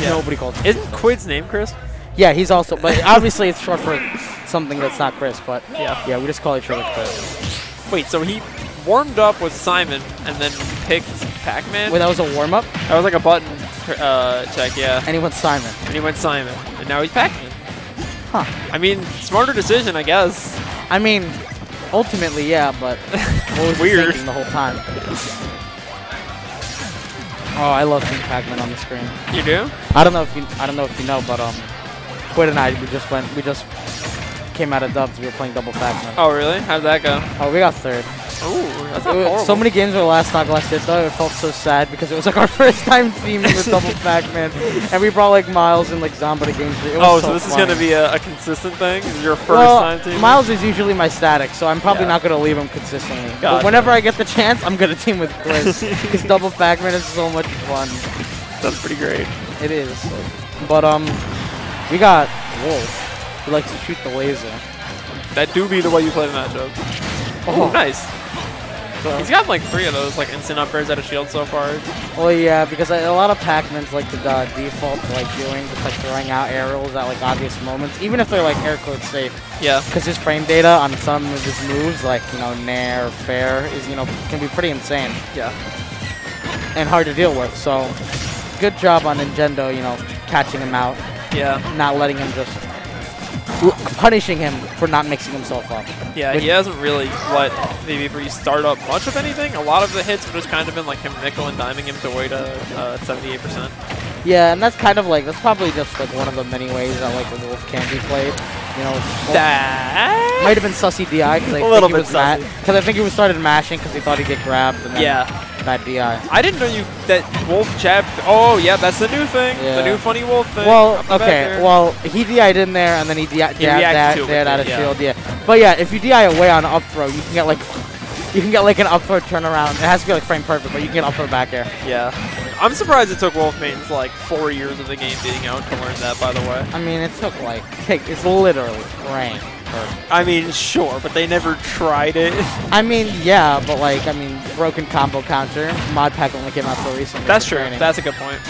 Yeah. Nobody calls him. Isn't Quid's name Chris? Yeah, he's also, but obviously it's short for something that's not Chris. But Yeah. yeah, we just call each other Chris. Wait, so he warmed up with Simon and then picked Pac-Man? Wait, that was a warm up, that was like a button uh, check, yeah. and he went Simon. And he went Simon, and now he's Pac-Man. Huh. I mean, smarter decision, I guess. I mean, ultimately, yeah, but what was Weird. thinking the whole time? Oh, I love seeing Pac-Man on the screen. You do? I don't know if you, I don't know if you know, but um, Quid and I, we just went, we just came out of dubs. We were playing double Pac-Man. Oh, really? How'd that go? Oh, we got third. Ooh, that's not was- so many games were last knock last hit though. It felt so sad because it was like our first time teaming with double Pac-Man, and we brought like Miles and like Zomba to games. It was Oh, so, so this is gonna be a, a consistent thing? This is your first well, time teaming? Miles is usually my static, so I'm probably Yeah. not going to leave him consistently. But whenever I get the chance, I'm going to team with Chris because double Pac-Man is so much fun. That's pretty great. It is. But um, we got Wolf. He likes to shoot the laser. That do be the way you play the matchup. Oh, nice. So- He's got like three of those like instant upgrades out of shield so far. Well, yeah, because a lot of Pac-Mans like to uh, default to like doing just like throwing out aerials at like obvious moments, even if they're like air quote safe. Yeah. Because his frame data on some of his moves, like you know Nair, or Fair, is you know can be pretty insane Yeah. and hard to deal with. So, good job on NinJenDo, you know, catching him out, Yeah. not letting him just punishing him for not mixing himself up. Yeah, he hasn't really let VB3 start up much of anything. A lot of the hits have just kind of been like him nickel and diming him to way to uh, 78%. Yeah, and that's kind of like that's probably just like one of the many ways that like the Wolf can be played. You know, That might have been sussy DI because I A think he was. Cause I think he was started mashing because he thought he'd get grabbed and then Yeah. Bad DI. I didn't know you that Wolf jab. Oh, yeah, that's the new thing. The new funny Wolf thing. Well, Up the back okay, well he DI'd in there and then he DI reacted that, to it dared with out of yeah. shield, yeah. But yeah, if you DI away on up throw, you can get like you can get like an up throw turnaround. It has to be like frame perfect, but you can get up throw back air. Yeah. I'm surprised it took Wolf Maidens like four years of the game being out to learn that, by the way. I mean, it took like take it's literally perfect. I mean, sure, but they never tried it. I mean, yeah, but like I mean, broken combo counter. Mod pack only came out so recently. That's true. training. That's a good point.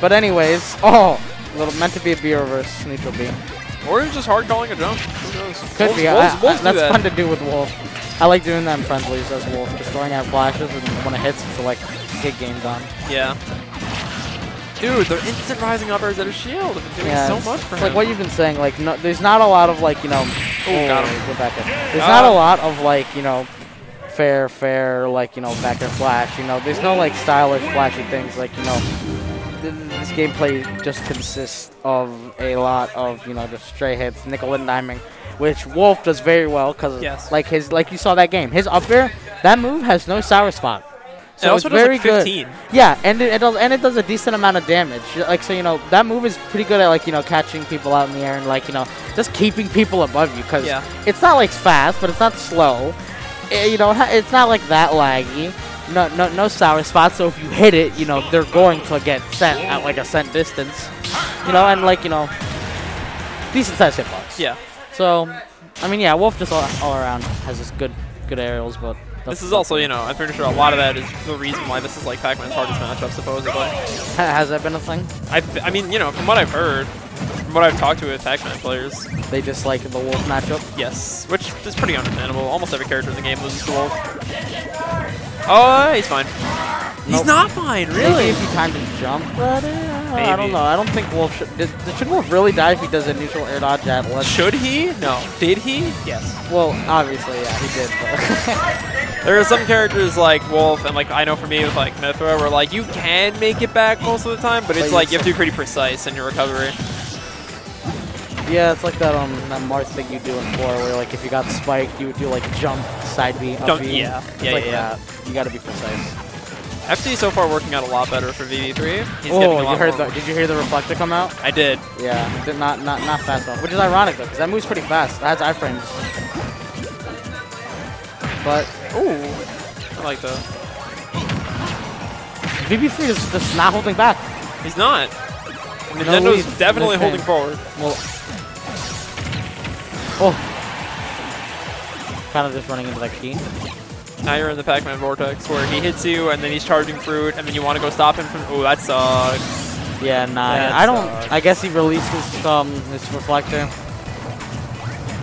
But anyways, oh, little meant to be a B reverse neutral B. Or just hard calling a jump. Who knows? Could Wolves- be. Wolves- I- Wolves that's that. fun to do with Wolf. I like doing that in friendlies as Wolf, just throwing out flashes and when it hits to like get game done. Yeah. Dude, they're instant rising uppers at a shield. Been doing Yeah, so it's- much for it's him. like what you've been saying. Like, no, there's not a lot of like you know. Oh, got him. Rebecca. There's Got not a lot of like you know, fair, fair, like you know, back air flash. You know, there's no like stylish, flashy things. Like you know, th- this gameplay just consists of a lot of you know just stray hits, nickel and diming, which Wolf does very well because Yes. like his like you saw that game, his up air, that move has no sour spot. So it it's very like good. 15. Yeah, and it, it does and it does a decent amount of damage. Like so, you know that move is pretty good at like you know catching people out in the air and like you know just keeping people above you because Yeah. it's not like fast, but it's not slow. Eh, you know, it's not like that laggy. No, no, no sour spots. So if you hit it, you know they're going to get sent at like a cent distance. You know, and like you know, decent sized hitbox. Yeah. So, I mean, yeah, Wolf just all, all around has this good, good aerials, but This is also, you know, I'm pretty sure a lot of that is the reason why this is like Pac-Man's hardest matchup, supposedly. Ha- has that been a thing? I, I mean, you know, from what I've heard, from what I've talked to with Pac-Man players, They just like the Wolf matchup. yes, which is pretty understandable. Almost every character in the game loses to Wolf. Oh, he's fine. He's not fine, really. if you time to jump at it? I don't know. I don't think Wolf should. Did, should Wolf really die if he does a neutral air dodge at less? Should he? No. Did he? Yes. Well, obviously, yeah, he did. But There are some characters like Wolf, and like I know for me with like Mythra, where like you can make it back most of the time, but it's But like you you have to be pretty precise in your recovery. yeah, it's like that um that Marth thing you do in four, where like if you got spiked, you would do like jump, side B, up Jump- B. yeah. It's Yeah, like yeah, yeah. that. You got to be precise. FD so far working out a lot better for VB3. He's getting a oh, you heard more- the? Did you hear the reflector come out? I did. Yeah, did not not not fast enough, which is ironic though, because that moves pretty fast. That has iframes. But Ooh. I like that. VB3 is just not holding back. He's not. NinJenDo's lead, definitely no holding forward. Well, oh, kind of just running into that key. Now you're in the Pac-Man vortex where he hits you and then he's charging fruit and then you want to go stop him from. Oh, that sucks. Yeah, nah. That I don't. sucks. I guess he released his um his reflector.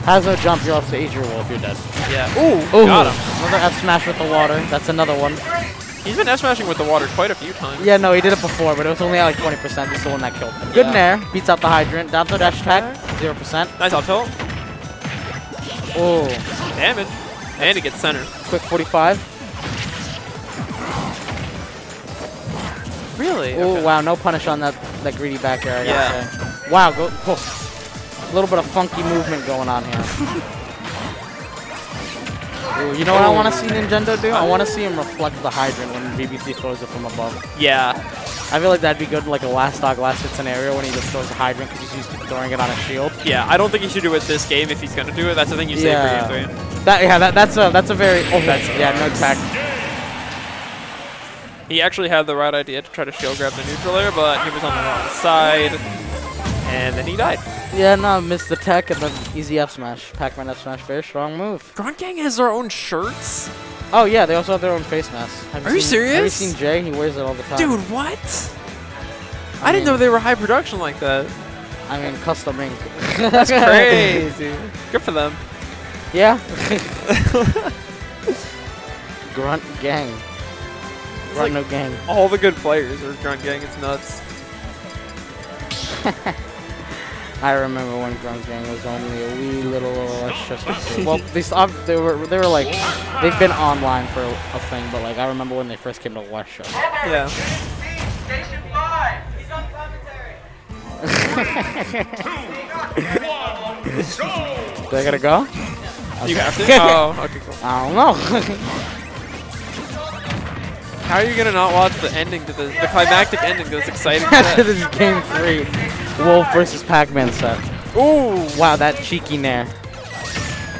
Has no jump. You're off to eat your wolf. You're dead. Yeah. Ooh, Ooh, got him. Another F smash with the water. That's another one. He's been F smashing with the water quite a few times. Yeah, no, he did it before, but it was only at like 20%. He's the one that killed him. Good Yeah. nair. Beats out the hydrant. Down throw dash attack. 0%. Nice up tilt. Oh, Damage. And he gets center. quick 45. Really? Oh, Okay. wow. No punish on that, that greedy back air, I Yeah. say. Wow, go. Oh. A little bit of funky movement going on here. Ooh, you know what I oh. want to see NinJenDo do? I want to see him reflect the hydrant when VB3 throws it from above. Yeah. I feel like that'd be good, in like a last dog, last hit scenario when he just throws a hydrant because he's used to throwing it on a shield. Yeah. I don't think he should do it this game if he's gonna do it. That's the thing you say Yeah. for game three. That yeah, that, that's a that's a very oh That's- yeah no tech. He actually had the right idea to try to shield grab the neutral air, but he was on the wrong side. And then he died. Yeah, no, missed the tech and then easy F smash. Pac-Man F smash, very strong move. Grunt Gang has their own shirts? Oh yeah, they also have their own face mask. Have Are you seen, Have you seen Jay? He wears it all the time. Dude, what? I didn't know they were high production like that. I mean custom ink. That's crazy. Good for them. yeah. Grunt gang. Grunt no gang. All the good players are Grunt Gang. It's nuts. I remember when Grunt Gang was only a wee little little Westchester. well, they stopped. Uh, they were they were like they've been online for a thing, but like I remember when they first came to Westchester. Yeah. Station 5! He's on commentary! Do I gotta go? You have to? oh, okay, cool. I don't know. How are you gonna not watch the ending to the, the climactic ending to this exciting After this is game three, Wolf versus Pac-Man set. Ooh! Wow, that cheeky nair.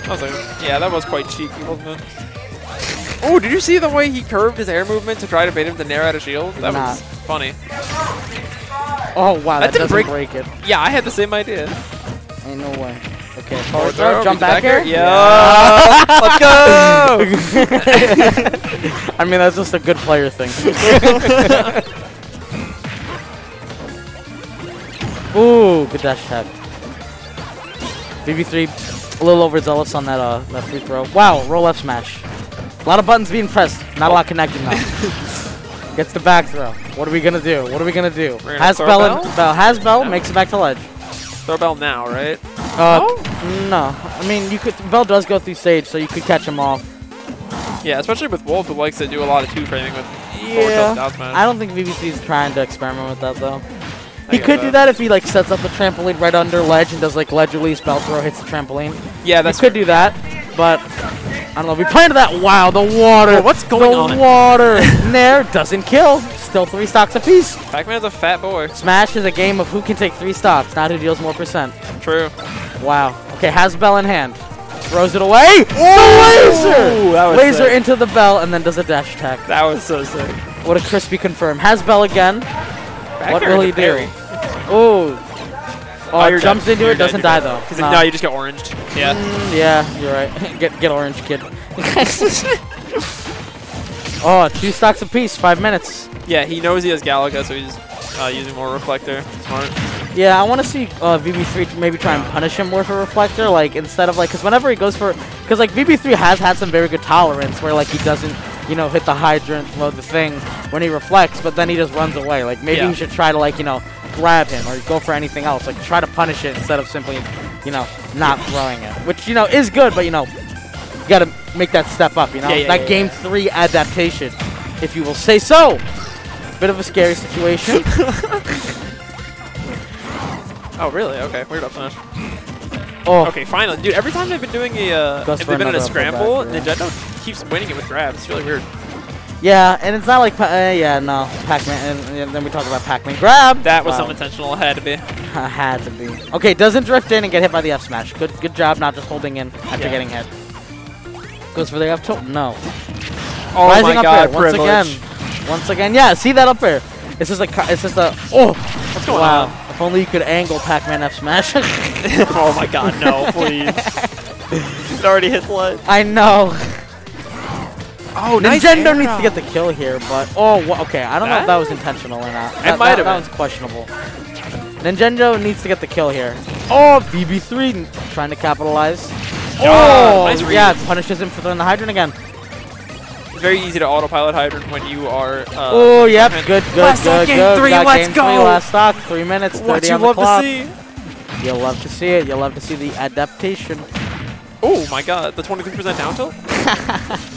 I was like, yeah, that was quite cheeky, wasn't it? Oh, did you see the way he curved his air movement to try to bait him to nair out of shield? That Nah. was funny. Oh wow, That that, didn't doesn't break- break, it. Yeah, I had the same idea. Ain't no way. Okay, Forward forward throw, throw, jump reach back, here. Yeah. Let's go! I mean, that's just a good player thing. Ooh, good dash attack. VB3, a little overzealous on that uh that free throw. Wow, roll F smash. A lot of buttons being pressed, not a lot connecting though. Gets the back throw. What are we gonna do? What are we gonna do? Gonna Has throw Bell, Bell? Bell has Bell No. makes it back to ledge. Throw bell now, right? Uh, Oh. no. I mean, you could Bell does go through stage, so you could catch him off. Yeah, especially with Wolf, who likes to do a lot of two framing with forward tilt Yeah. down. I don't think VB3 is trying to experiment with that though. He could do that if he like sets up the trampoline right under ledge and does like ledge release, bell throw, hits the trampoline. Yeah, He could do that, but I don't know. We planned that. Wow, the water. What's going the on? water. Nair doesn't kill. Still three stocks apiece. Pac-Man's a fat boy. Smash is a game of who can take three stocks, not who deals more percent. True. Wow. Okay, has bell in hand. Throws it away. the laser. that was laser sick. into the bell and then does a dash attack. That was so sick. What a crispy confirm. Has bell again. Back What air will he do? parry. Oh. Oh, you're jumps dead. into You're it, dead, doesn't die though. though. 'Cause Nah. No, you just get oranged. Yeah. Mm, yeah, you're right. get get orange, kid. oh, two stocks apiece, five minutes. Yeah, he knows he has Galaga, so he's uh, using more reflector. Smart. Yeah, I want to see uh, VB3 maybe try and punish him more for reflector, like instead of like, because whenever he goes for, because like VB3 has had some very good tolerance where like he doesn't, you know, hit the hydrant, load the thing when he reflects, but then he just runs away. Like maybe Yeah. we should try to like, you know, grab him or go for anything else. Like try to punish it instead of simply, you know, not throwing it, which you know is good, but you know, you got to make that step up. You know, Yeah, yeah, that yeah, game three adaptation, if you will say so. Bit of a scary situation. Oh, really? Okay. Weird up smash. oh, Okay, finally. Dude, every time they've been doing a, uh, if they've been in a another upper scramble, back, yeah. Keeps winning it with grabs. It's really weird. Yeah, and it's not like, uh, yeah, no, Pac-Man, and, and then we talk about Pac-Man grab. That was Wow. some intentional. It had to be. had to be. Okay, doesn't drift in and get hit by the F smash. Good, good job, not just holding in after Yeah. getting hit. Goes for the F tilt. No. Oh Rising my up god, air once privilege. again. Once again, yeah. See that up air? It's just a, it's just a. Oh, What's going wow. on? If only you could angle Pac-Man F smash. oh my god, no, please. it already hits ledge. I know. Oh, nice NinJenDo air needs to get the kill here, but oh, wha- okay. I don't know if That- that was intentional or not. That, might that, have that was questionable. NinJenDo needs to get the kill here. Oh, BB3 trying to capitalize. Oh, nice yeah, it punishes him for throwing the hydrant again. It's very easy to autopilot hydrant when you are. Uh, Oh, yep, behind- good, good, Last good, stock, game good. three, got let's game go. Three, last stock, three minutes, 30 What you on the love clock. to see. You'll love to see it. You'll love to see the adaptation. Oh my god, the 23% down tilt?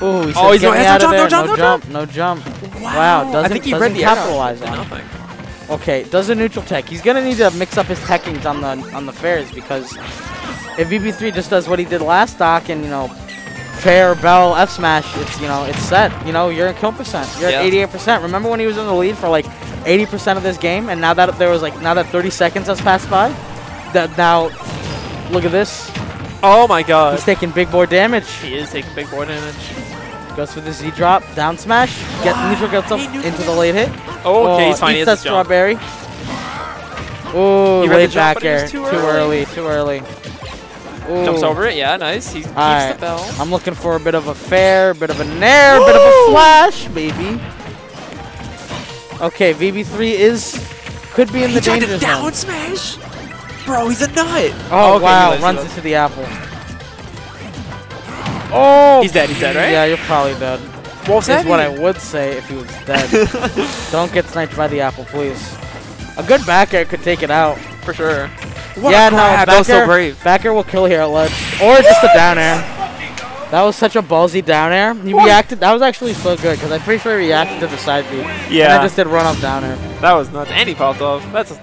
Ooh, he Oh, he's get no- me has out no of there. jump, no no jump, jump, no jump. Wow, doesn't, I think he doesn't read the capitalize on it. nothing. Okay, does a neutral tech. He's gonna need to mix up his techings on the on the fairs because if VB3 just does what he did last stock and you know fair bell F smash, it's you know it's set. You know you're in kill percent. You're Yeah. at 88%. Remember when he was in the lead for like 80% of this game, and now that there was like now that 30 seconds has passed by, that now look at this. Oh my god. He's taking big board damage. He is taking big board damage. Goes for the Z drop, down smash, get neutral gets up into the late hit. Oh, okay, Oh, he's fine. He has that his jump. strawberry. Ooh, He late back air. too Too early. Too early. Ooh. Jumps over it. Yeah, nice. He keeps Alright. the bell. I'm looking for a bit of a fair, bit of a nair, bit of a flash, baby. Okay, VB3 is could be in the danger zone. down smash. Bro, he's a nut. Oh, oh okay, wow, lives, runs into the apple. Oh, He's dead, he's dead, right? Yeah, you're probably dead. Wolf's Is what I would say if he was dead. Don't get sniped by the apple, please. A good back air could take it out. For sure. What yeah, no, grab. back That was so brave. Back air will kill here at ledge. Or just a down air. That was such a ballsy down air. He reacted. That was actually so good because I'm pretty sure he reacted to the side B. And Yeah. I just did run up down air. That was nuts. And he popped off. That's